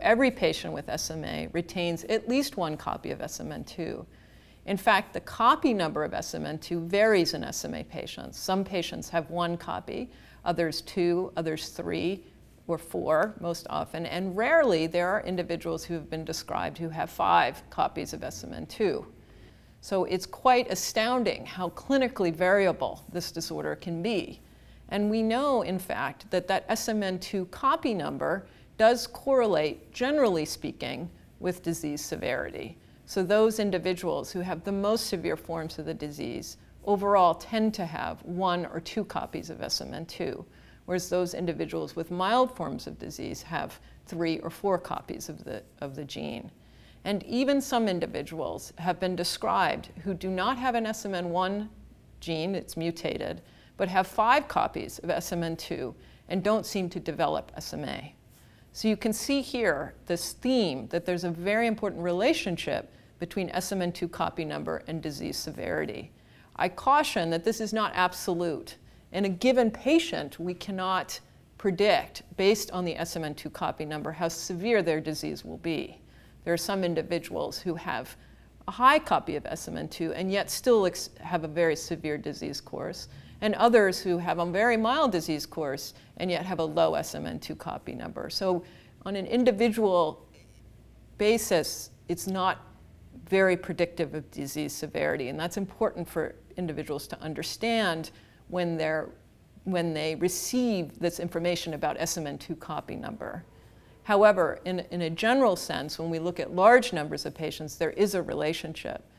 Every patient with SMA retains at least one copy of SMN2. In fact, the copy number of SMN2 varies in SMA patients. Some patients have one copy, others two, others three, or four most often, and rarely there are individuals who have been described who have five copies of SMN2. So it's quite astounding how clinically variable this disorder can be. And we know, in fact, that that SMN2 copy number does correlate, generally speaking, with disease severity. So those individuals who have the most severe forms of the disease overall tend to have one or two copies of SMN2, whereas those individuals with mild forms of disease have three or four copies of the, of the gene. And even some individuals have been described who do not have an SMN1 gene, it's mutated, but have five copies of SMN2 and don't seem to develop SMA. So you can see here this theme that there's a very important relationship between SMN2 copy number and disease severity. I caution that this is not absolute. In a given patient, we cannot predict, based on the SMN2 copy number, how severe their disease will be. There are some individuals who have a high copy of SMN2 and yet still have a very severe disease course, and others who have a very mild disease course and yet have a low SMN2 copy number. So on an individual basis, it's not very predictive of disease severity, and that's important for individuals to understand when, they're, when they receive this information about SMN2 copy number. However, in, in a general sense, when we look at large numbers of patients, there is a relationship